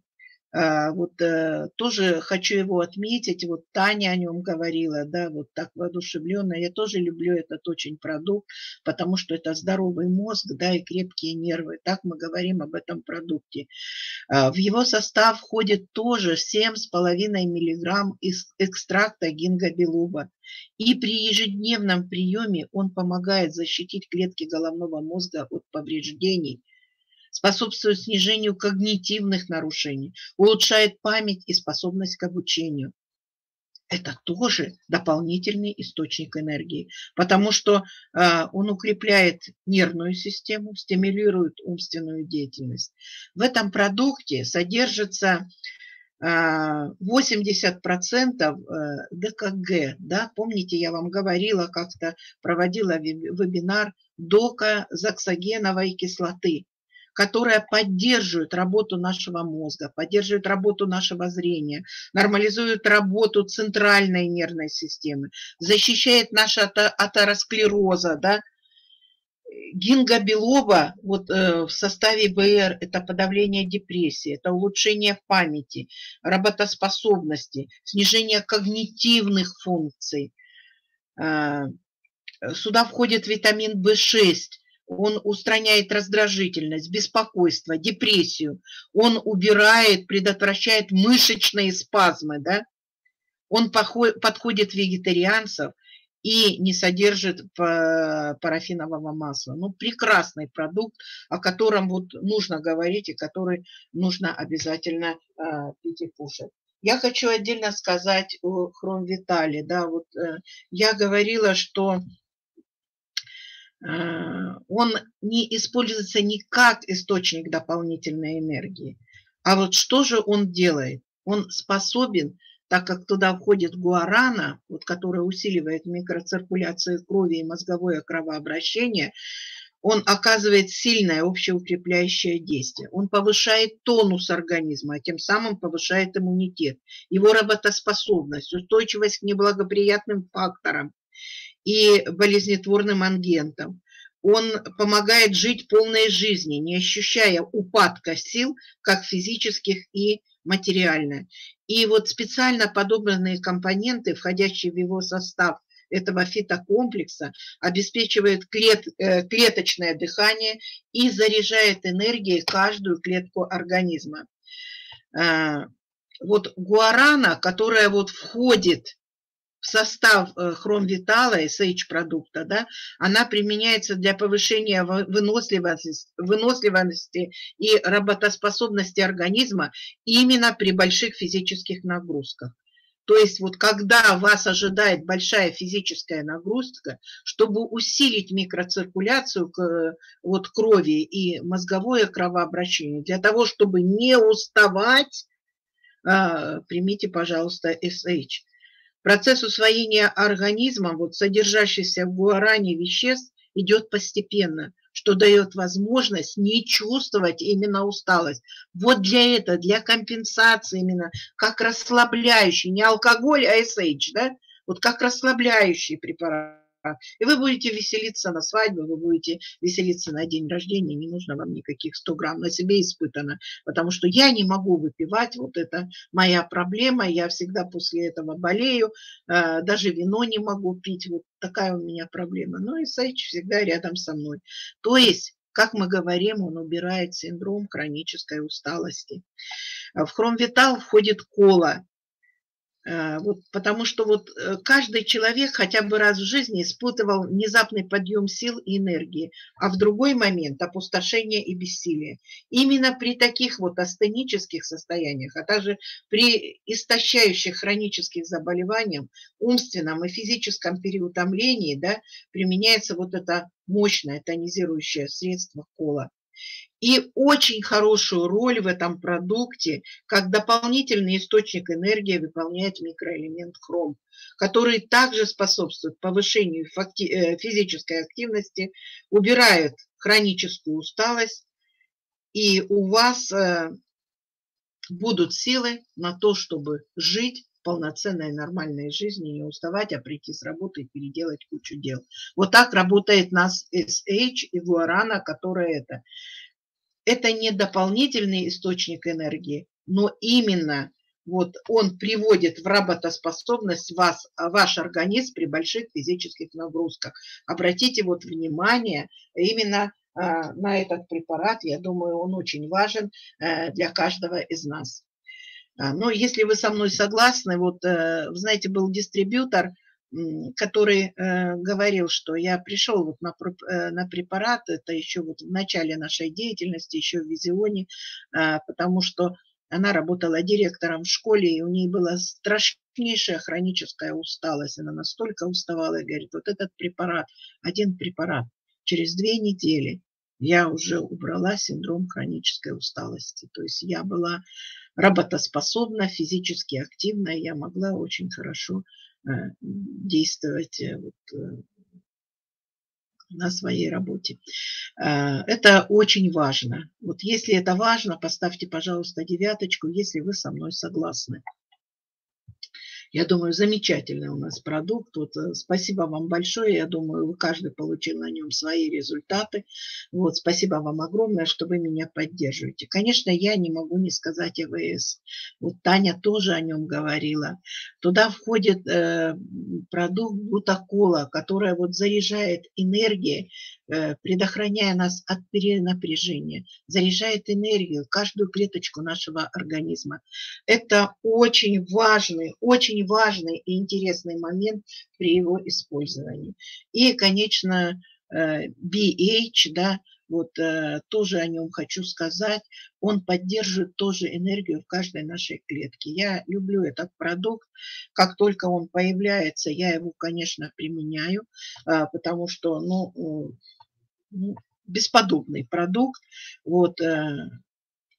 вот э, тоже хочу его отметить, вот Таня о нем говорила, да, вот так воодушевленно. Я тоже люблю этот очень продукт, потому что это здоровый мозг, да, и крепкие нервы. Так мы говорим об этом продукте. А, в его состав входит тоже 7,5 миллиграмм из экстракта гингобилуба. И при ежедневном приеме он помогает защитить клетки головного мозга от повреждений – способствует снижению когнитивных нарушений, улучшает память и способность к обучению. Это тоже дополнительный источник энергии, потому что э, он укрепляет нервную систему, стимулирует умственную деятельность. В этом продукте содержится 80% э, ДКГ. Да? Помните, я вам говорила, как-то проводила вебинар дока заксогеновой кислоты которая поддерживает работу нашего мозга, поддерживает работу нашего зрения, нормализует работу центральной нервной системы, защищает нас от атеросклероза, да, гингобилоба вот, э, в составе БР – это подавление депрессии, это улучшение памяти, работоспособности, снижение когнитивных функций. Э, сюда входит витамин В6, он устраняет раздражительность, беспокойство, депрессию, он убирает, предотвращает мышечные спазмы, да? он подходит вегетарианцев и не содержит парафинового масла. Ну, прекрасный продукт, о котором вот нужно говорить и который нужно обязательно э, пить и кушать. Я хочу отдельно сказать о хромвитале. Да, вот, э, я говорила, что Э, он не используется не как источник дополнительной энергии. А вот что же он делает? Он способен, так как туда входит гуарана, вот, которая усиливает микроциркуляцию крови и мозговое кровообращение, он оказывает сильное общеукрепляющее действие. Он повышает тонус организма, а тем самым повышает иммунитет, его работоспособность, устойчивость к неблагоприятным факторам, и болезнетворным ангентом. Он помогает жить полной жизнью, не ощущая упадка сил, как физических и материально. И вот специально подобранные компоненты, входящие в его состав этого фитокомплекса, обеспечивают клет, э, клеточное дыхание и заряжает энергией каждую клетку организма. Э, вот гуарана, которая вот входит в состав э, хромвитала и сейдж-продукта, да, она применяется для повышения выносливости, выносливости и работоспособности организма именно при больших физических нагрузках. То есть вот когда вас ожидает большая физическая нагрузка, чтобы усилить микроциркуляцию вот, крови и мозговое кровообращение, для того, чтобы не уставать, а, примите, пожалуйста, SH. Процесс усвоения организмом, вот содержащийся в гуаране веществ, идет постепенно, что дает возможность не чувствовать именно усталость. Вот для этого, для компенсации именно, как расслабляющий, не алкоголь, а SH, да, вот как расслабляющий препарат и вы будете веселиться на свадьбе, вы будете веселиться на день рождения, не нужно вам никаких 100 грамм, на себе испытано, потому что я не могу выпивать, вот это моя проблема, я всегда после этого болею, э, даже вино не могу пить, вот такая у меня проблема. Ну и Сайч всегда рядом со мной. То есть как мы говорим, он убирает синдром хронической усталости. В хромвитал входит кола. Э, вот, потому что вот э, каждый человек хотя бы раз в жизни испытывал внезапный подъем сил и энергии, а в другой момент опустошение и бессилие. Именно при таких вот астенических состояниях, а также при истощающих хронических заболеваниях, умственном и физическом переутомлении да, применяется вот это мощное тонизирующее средство кола и очень хорошую роль в этом продукте, как дополнительный источник энергии выполняет микроэлемент хром, который также способствует повышению э, физической активности, убирает хроническую усталость, и у вас э, будут силы на то, чтобы жить полноценной нормальной жизни, не уставать, а прийти с работы и переделать кучу дел. Вот так работает нас SH и Гуарана, которая это это не дополнительный источник энергии, но именно вот он приводит в работоспособность вас, а, ваш организм при больших физических нагрузках. Обратите вот внимание именно а, на этот препарат. Я думаю, он очень важен э, для каждого из нас. А, но если вы со мной согласны, вот, э, знаете, был дистрибьютор, который э, говорил, что я пришел вот на, на препарат, это еще вот в начале нашей деятельности, еще в Визионе, потому что она работала директором в школе, и у нее была страшнейшая хроническая усталость. Она настолько уставала и говорит, вот этот препарат, один препарат, через две недели я уже убрала синдром хронической усталости. То есть я была работоспособна, физически активна, я могла очень хорошо э, действовать э, вот, э, на своей работе. Это очень важно. Вот если это важно, поставьте, пожалуйста, девяточку, если вы со мной согласны. Я думаю, замечательный у нас продукт. Вот, э, спасибо вам большое. Я думаю, вы каждый получил на нем свои результаты. Вот, спасибо вам огромное, что вы меня поддерживаете. Конечно, я не могу не сказать АВС. Вот Таня тоже о нем говорила. Туда входит э, продукт бутакола, которая вот заряжает энергией Э, предохраняя нас от перенапряжения, заряжает энергию, каждую клеточку нашего организма. Это очень важный, очень важный и интересный момент при его использовании. И, конечно, BH, э, да, вот э, тоже о нем хочу сказать, он поддерживает тоже энергию в каждой нашей клетке. Я люблю этот продукт, как только он появляется, я его, конечно, применяю, потому что, ну, ну, бесподобный продукт. Вот, э,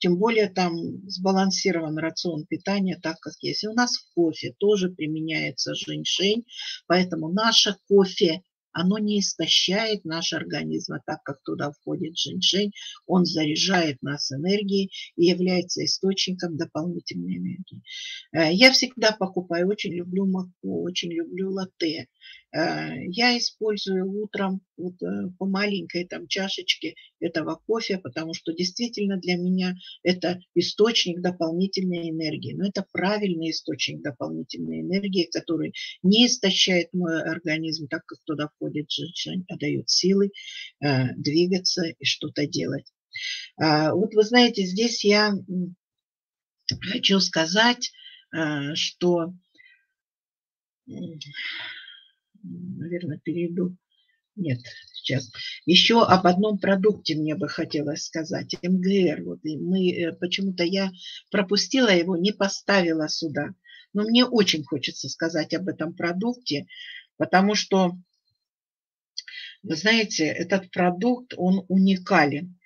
тем более там сбалансирован рацион питания так, как есть. И у нас в кофе тоже применяется женьшень, поэтому наше кофе оно не истощает наш организм, а так как туда входит женьшень, он заряжает нас энергией и является источником дополнительной энергии. Э, я всегда покупаю, очень люблю маку, очень люблю латте. Э, я использую утром вот э, по маленькой там чашечке этого кофе, потому что действительно для меня это источник дополнительной энергии. Но это правильный источник дополнительной энергии, который не истощает мой организм, так как туда входит женщина, а дает силы э, двигаться и что-то делать. А, вот вы знаете, здесь я хочу сказать, что наверное, перейду. Нет, сейчас. Еще об одном продукте мне бы хотелось сказать. МГР. Вот мы э, почему-то я пропустила его, не поставила сюда. Но мне очень хочется сказать об этом продукте, потому что, вы знаете, этот продукт, он уникален.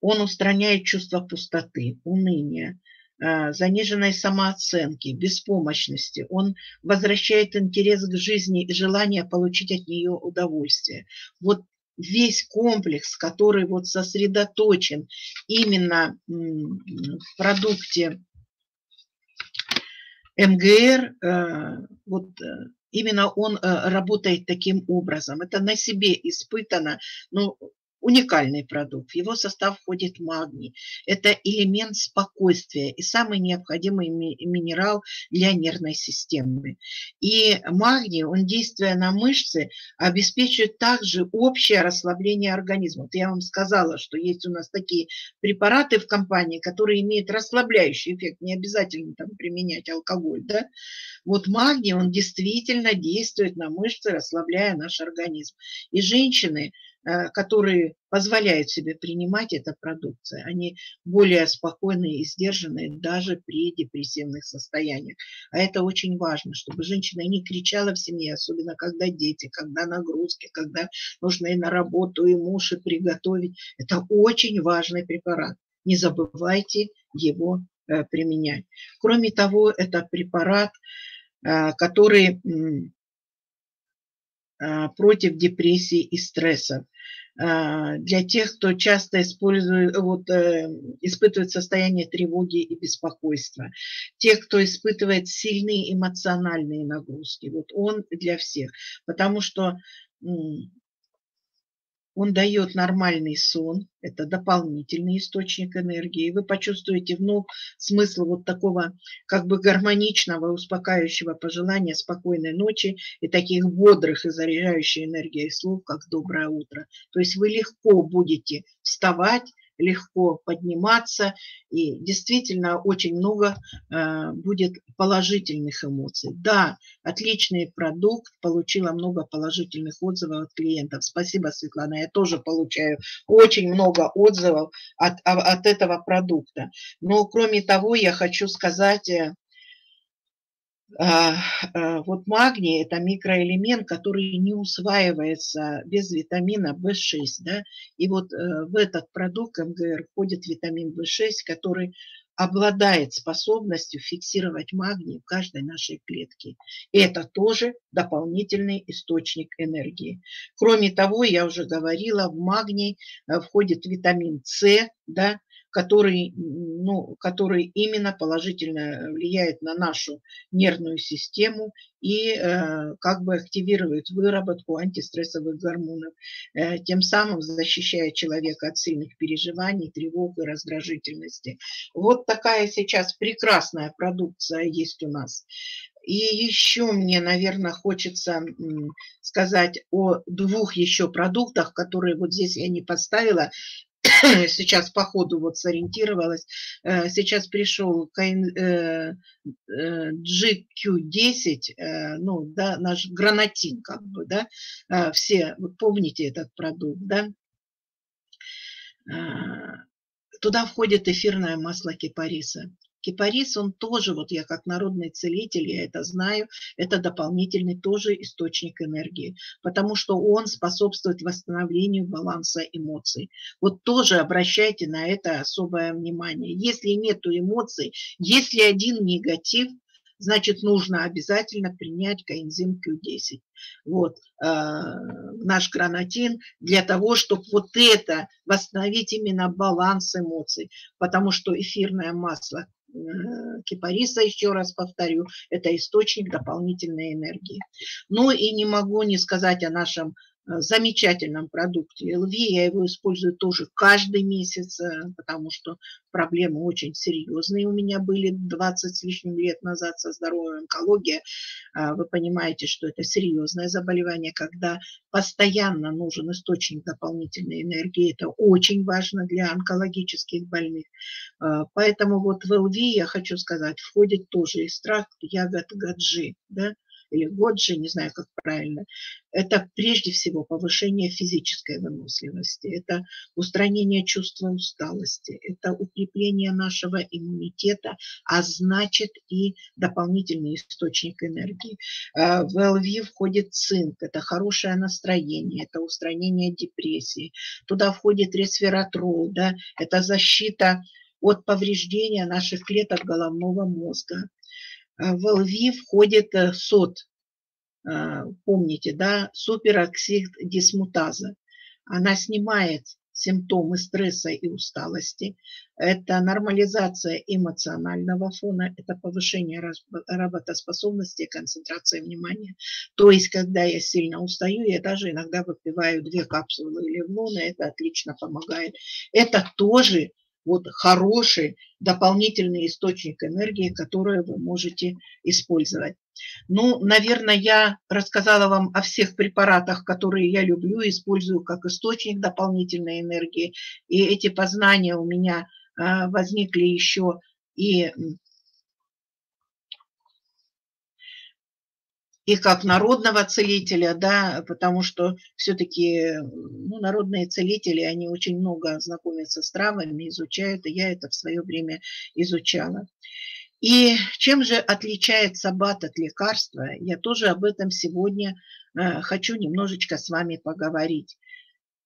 Он устраняет чувство пустоты, уныния, заниженной самооценки, беспомощности. Он возвращает интерес к жизни и желание получить от нее удовольствие. Вот весь комплекс, который вот сосредоточен именно в продукте МГР, э, вот э, именно он работает таким образом. Это на себе испытано. Ну, уникальный продукт. В его состав входит магний. Это элемент спокойствия и самый необходимый минерал для нервной системы. И магний, он, действуя на мышцы, обеспечивает также общее расслабление организма. Вот я вам сказала, что есть у нас такие препараты в компании, которые имеют расслабляющий эффект. Не обязательно там применять алкоголь. Да? Вот магний, он действительно действует на мышцы, расслабляя наш организм. И женщины, которые позволяют себе принимать эту продукцию. Они более спокойные и сдержанные даже при депрессивных состояниях. А это очень важно, чтобы женщина не кричала в семье, особенно когда дети, когда нагрузки, когда нужно и на работу, и муж, и приготовить. Это очень важный препарат. Не забывайте его э, применять. Кроме того, это препарат, э, который против депрессии и стресса. А, для тех, кто часто использует, вот, э, испытывает состояние тревоги и беспокойства, тех, кто испытывает сильные эмоциональные нагрузки. Вот он для всех. Потому что он дает нормальный сон, это дополнительный источник энергии. Вы почувствуете вновь смысл вот такого как бы гармоничного, успокаивающего пожелания спокойной ночи и таких бодрых и заряжающих энергией слов, как «доброе утро». То есть вы легко будете вставать, легко подниматься, и действительно очень много э, будет положительных эмоций. Да, отличный продукт, получила много положительных отзывов от клиентов. Спасибо, Светлана, я тоже получаю очень много отзывов от, от этого продукта. Но кроме того, я хочу сказать, э, вот магний – это микроэлемент, который не усваивается без витамина В6. Да? И вот э, в этот продукт МГР входит витамин В6, который обладает способностью фиксировать магний в каждой нашей клетке. И это тоже дополнительный источник энергии. Кроме того, я уже говорила, в магний э, входит витамин С, да, который, ну, который именно положительно влияет на нашу нервную систему и э, как бы активирует выработку антистрессовых гормонов, э, тем самым защищая человека от сильных переживаний, тревог и раздражительности. Вот такая сейчас прекрасная продукция есть у нас. И еще мне, наверное, хочется сказать о двух еще продуктах, которые вот здесь я не поставила, сейчас по ходу вот сориентировалась. Э, сейчас пришел GQ10, э, э, ну, да, наш гранатин, как бы, да, все, вы помните этот продукт, да? Туда входит эфирное масло кипариса. Кипарис, он тоже, вот я как народный целитель, я это знаю, это дополнительный тоже источник энергии, потому что он способствует восстановлению баланса эмоций. Вот тоже обращайте на это особое внимание. Если нет эмоций, если один негатив, значит, нужно обязательно принять коэнзим Q10. Вот, э, наш гранатин для того, чтобы вот это восстановить именно баланс эмоций, потому что эфирное масло кипариса, еще раз повторю, это источник дополнительной энергии. Ну и не могу не сказать о нашем замечательном продукте ЛВ. Я его использую тоже каждый месяц, э, потому что проблемы очень серьезные у меня были 20 с лишним лет назад со здоровьем онкология. А, вы понимаете, что это серьезное заболевание, когда постоянно нужен источник дополнительной энергии. Это очень важно для онкологических больных. Поэтому вот в ЛВ, я хочу сказать, входит тоже экстракт ягод гаджи. Да? Или годжи, не знаю, как правильно, это прежде всего повышение физической выносливости, это устранение чувства усталости, это укрепление нашего иммунитета, а значит и дополнительный источник энергии. Э, в ЛВ входит цинк, это хорошее настроение, это устранение депрессии. Туда входит ресвератрол, да, это защита от повреждения наших клеток головного мозга. Э, в ЛВ входит э, сод, э, помните, да, супероксид дисмутаза. Она снимает симптомы стресса и усталости, это нормализация эмоционального фона, это повышение работоспособности концентрации внимания. То есть, когда я сильно устаю, я даже иногда выпиваю две капсулы ливнона, это отлично помогает. Это тоже вот хороший дополнительный источник энергии, который вы можете использовать. Ну, наверное, я рассказала вам о всех препаратах, которые я люблю, использую как источник дополнительной энергии. И эти познания у меня а, возникли еще и и как народного целителя, да, потому что все-таки ну, народные целители, они очень много знакомятся с травами, изучают, и я это в свое время изучала. И чем же отличается бат от лекарства, я тоже об этом сегодня э, хочу немножечко с вами поговорить.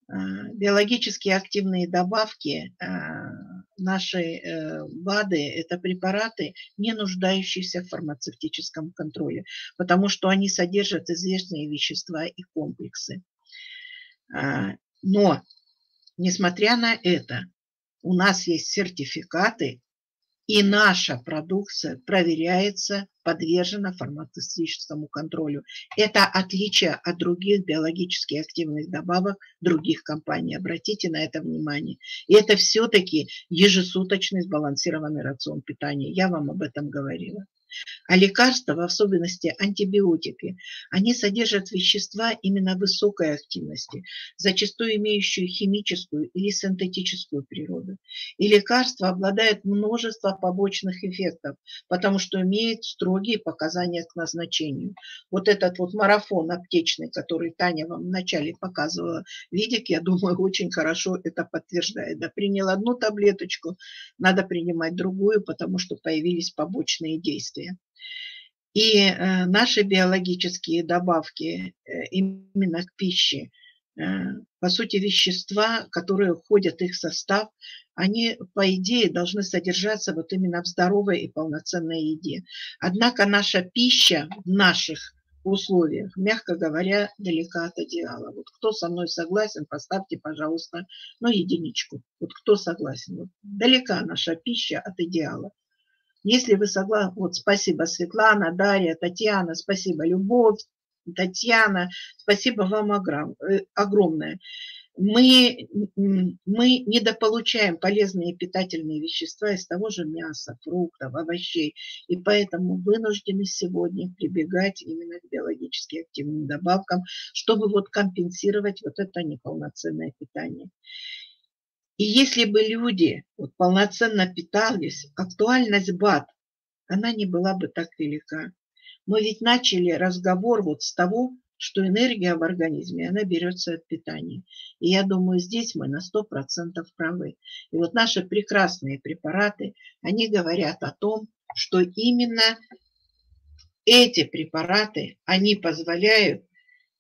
Э, биологически активные добавки, наши э, БАДы – это препараты, не нуждающиеся в фармацевтическом контроле, потому что они содержат известные вещества и комплексы. Но, несмотря на это, у нас есть сертификаты И наша продукция проверяется, подвержена фармацевтическому контролю. Это отличие от других биологически активных добавок других компаний. Обратите на это внимание. И это все-таки ежесуточный сбалансированный рацион питания. Я вам об этом говорила. А лекарства, в особенности антибиотики, они содержат вещества именно высокой активности, зачастую имеющие химическую или синтетическую природу. И лекарства обладают множеством побочных эффектов, потому что имеют строгие показания к назначению. Вот этот вот марафон аптечный, который Таня вам вначале показывала, видик, я думаю, очень хорошо это подтверждает. Да, принял одну таблеточку, надо принимать другую, потому что появились побочные действия действия. И э, наши биологические добавки э, именно к пище, э, по сути, вещества, которые входят в их состав, они, по идее, должны содержаться вот именно в здоровой и полноценной еде. Однако наша пища в наших условиях, мягко говоря, далека от идеала. Вот кто со мной согласен, поставьте, пожалуйста, ну, единичку. Вот кто согласен. Вот далека наша пища от идеала. Если вы согласны, вот спасибо Светлана, Дарья, Татьяна, спасибо Любовь, Татьяна, спасибо вам э, огромное. Мы, мы недополучаем полезные питательные вещества из того же мяса, фруктов, овощей, и поэтому вынуждены сегодня прибегать именно к биологически активным добавкам, чтобы вот компенсировать вот это неполноценное питание. И если бы люди вот, полноценно питались, актуальность БАД, она не была бы так велика. Мы ведь начали разговор вот с того, что энергия в организме, она берется от питания. И я думаю, здесь мы на 100% правы. И вот наши прекрасные препараты, они говорят о том, что именно эти препараты, они позволяют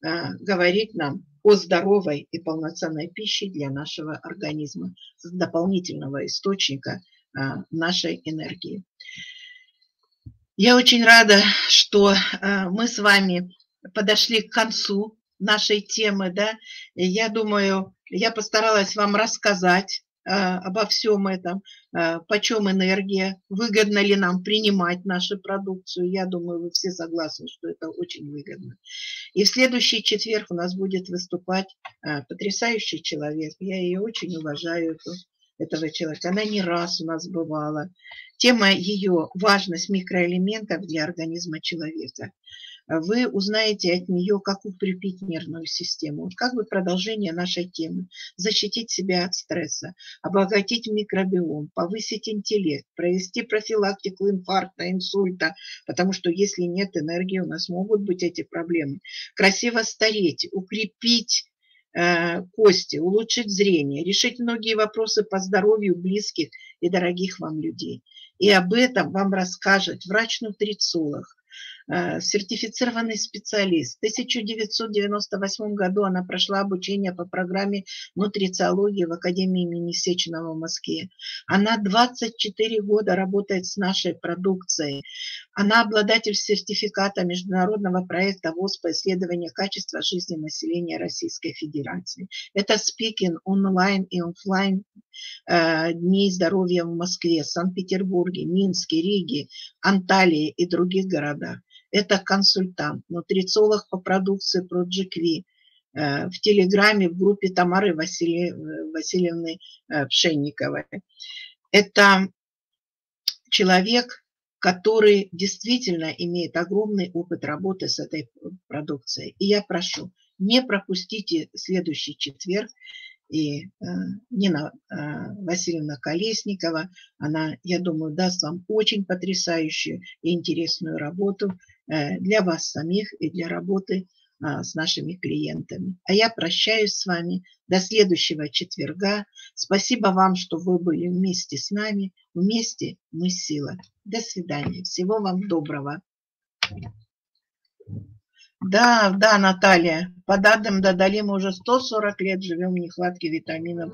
а, говорить нам о здоровой и полноценной пище для нашего организма, дополнительного источника а, нашей энергии. Я очень рада, что а, мы с вами подошли к концу нашей темы. Да? Я думаю, я постаралась вам рассказать обо всем этом, а, почем энергия, выгодно ли нам принимать нашу продукцию. Я думаю, вы все согласны, что это очень выгодно. И в следующий четверг у нас будет выступать а, потрясающий человек. Я ее очень уважаю, эту, этого человека. Она не раз у нас бывала. Тема ее важность микроэлементов для организма человека вы узнаете от нее, как укрепить нервную систему. Вот как бы продолжение нашей темы. Защитить себя от стресса, обогатить микробиом, повысить интеллект, провести профилактику инфаркта, инсульта, потому что если нет энергии, у нас могут быть эти проблемы. Красиво стареть, укрепить э, кости, улучшить зрение, решить многие вопросы по здоровью близких и дорогих вам людей. И об этом вам расскажет врач-нутрициолог, сертифицированный специалист. В 1998 году она прошла обучение по программе нутрициологии в Академии имени Сеченова в Москве. Она 24 года работает с нашей продукцией. Она обладатель сертификата международного проекта ВОЗ по исследованию качества жизни населения Российской Федерации. Это спикинг онлайн и офлайн э, Дней здоровья в Москве, Санкт-Петербурге, Минске, Риге, Анталии и других городах. Это консультант, нутрициолог по продукции Project. Э, в Телеграме в группе Тамары Василий, Васильевны э, Пшенниковой. Это человек, который действительно имеет огромный опыт работы с этой продукцией. И я прошу, не пропустите следующий четверг и э, Нина э, Васильевна Колесникова, она, я думаю, даст вам очень потрясающую и интересную работу э, для вас самих и для работы с нашими клиентами. А я прощаюсь с вами до следующего четверга. Спасибо вам, что вы были вместе с нами. Вместе мы сила. До свидания. Всего вам доброго. Да, да, Наталья, по данным Дадали мы уже 140 лет живем в нехватке витаминов,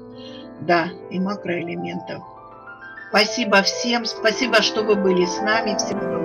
да, и макроэлементов. Спасибо всем, спасибо, что вы были с нами. Всего вам